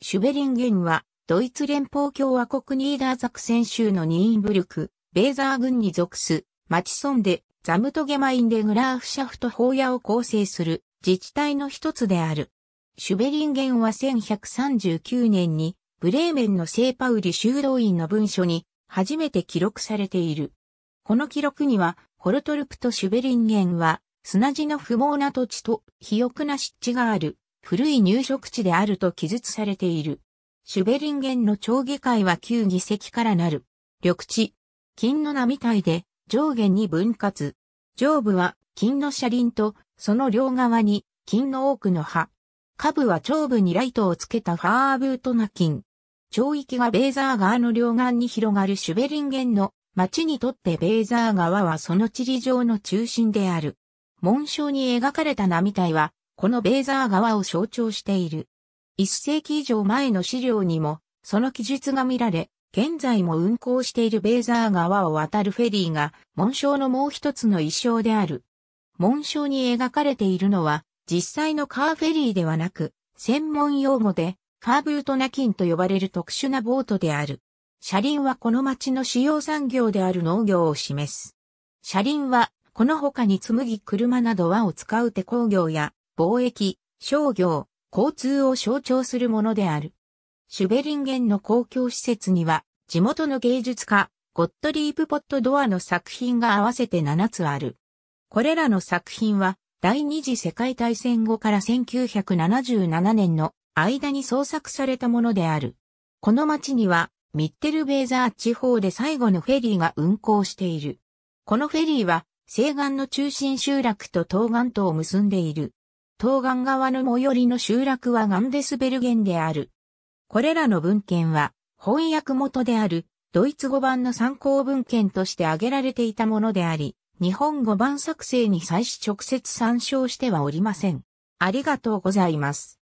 シュベリンゲンは、ドイツ連邦共和国ニーダーザクセン州のニーンブルク、ベーザー郡に属す、町村で、ザムトゲマインデグラーフシャフト法屋を構成する自治体の一つである。シュベリンゲンは1139年に、ブレーメンの聖パウリ修道院の文書に初めて記録されている。この記録には、ホルトルプとシュベリンゲンは、砂地の不毛な土地と肥沃な湿地がある古い入植地であると記述されている。シュベリンゲンの町議会は旧議席からなる。緑地。金の波体で上下に分割。上部は金の車輪とその両側に金の多くの葉。下部は頂部にライトをつけたファーブートナ金。町域がベーザー川の両岸に広がるシュベリンゲンの町にとってベーザー川はその地理上の中心である。紋章に描かれた波体はこのベーザー川を象徴している。一世紀以上前の資料にも、その記述が見られ、現在も運行しているベーザー川を渡るフェリーが、紋章のもう一つの一章である。紋章に描かれているのは、実際のカーフェリーではなく、専門用語で、カーブートナキンと呼ばれる特殊なボートである。車輪はこの町の主要産業である農業を示す。車輪は、この他に紡ぎ車など輪を使う手工業や貿易、商業、交通を象徴するものである。シュベリンゲンの公共施設には、地元の芸術家、ゴットリープ・ポット・ドアの作品が合わせて7つある。これらの作品は、第二次世界大戦後から1977年の間に創作されたものである。この町には、ミッテルベーザー地方で最後のフェリーが運行している。このフェリーは、西岸の中心集落と東岸とを結んでいる。東岸側の最寄りの集落はガンデスベルゲンである。これらの文献は翻訳元であるドイツ語版の参考文献として挙げられていたものであり、日本語版作成に際し直接参照してはおりません。ありがとうございます。